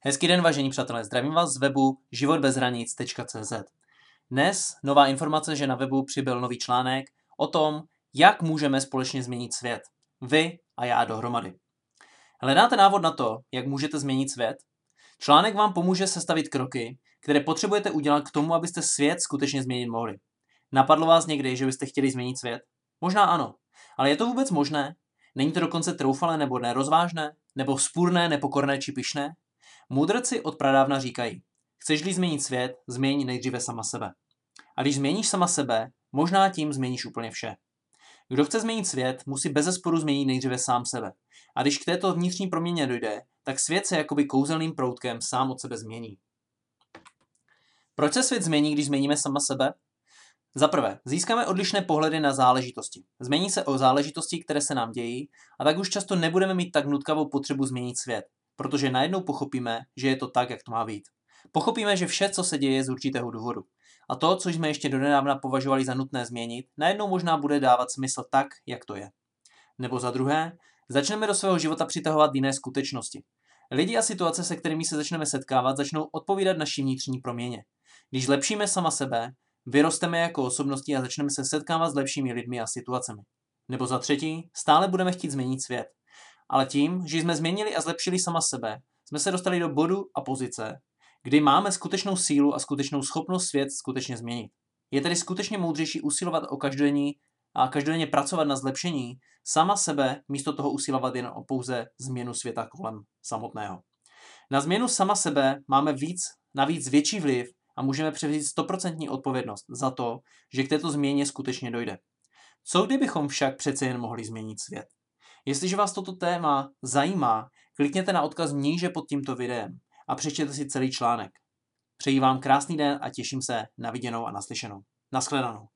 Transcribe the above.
Hezký den, vážení přátelé, zdravím vás z webu životbezhranic.cz. Dnes nová informace, že na webu přibyl nový článek o tom, jak můžeme společně změnit svět. Vy a já dohromady. Hledáte návod na to, jak můžete změnit svět? Článek vám pomůže sestavit kroky, které potřebujete udělat k tomu, abyste svět skutečně změnit mohli. Napadlo vás někdy, že byste chtěli změnit svět? Možná ano. Ale je to vůbec možné? Není to dokonce troufalé nebo nerozvážné? Nebo vzpůrné, nepokorné či pyšné? Mudrci od pradávna říkají, chceš-li změnit svět, změň nejdříve sama sebe. A když změníš sama sebe, možná tím změníš úplně vše. Kdo chce změnit svět, musí bez zesporu změnit nejdříve sám sebe. A když k této vnitřní proměně dojde, tak svět se jakoby kouzelným proutkem sám od sebe změní. Proč se svět změní, když změníme sama sebe? Za prvé, získáme odlišné pohledy na záležitosti. Změní se o záležitosti, které se nám dějí, a tak už často nebudeme mít tak nutkavou potřebu změnit svět protože najednou pochopíme, že je to tak, jak to má být. Pochopíme, že vše, co se děje, je z určitého důvodu. A to, co jsme ještě donedávna považovali za nutné změnit, najednou možná bude dávat smysl tak, jak to je. Nebo za druhé, začneme do svého života přitahovat jiné skutečnosti. Lidi a situace, se kterými se začneme setkávat, začnou odpovídat naší vnitřní proměně. Když zlepšíme sama sebe, vyrosteme jako osobnosti a začneme se setkávat s lepšími lidmi a situacemi. Nebo za třetí, stále budeme chtít změnit svět ale tím, že jsme změnili a zlepšili sama sebe, jsme se dostali do bodu a pozice, kdy máme skutečnou sílu a skutečnou schopnost svět skutečně změnit. Je tedy skutečně moudřejší usilovat o každodenní a každodenně pracovat na zlepšení sama sebe, místo toho usilovat jen o pouze změnu světa kolem samotného. Na změnu sama sebe máme víc, navíc větší vliv a můžeme převzít 100% odpovědnost za to, že k této změně skutečně dojde. Co kdybychom však přece jen mohli změnit svět? Jestliže vás toto téma zajímá, klikněte na odkaz níže pod tímto videem a přečtěte si celý článek. Přeji vám krásný den a těším se na viděnou a naslyšenou. Naschledanou.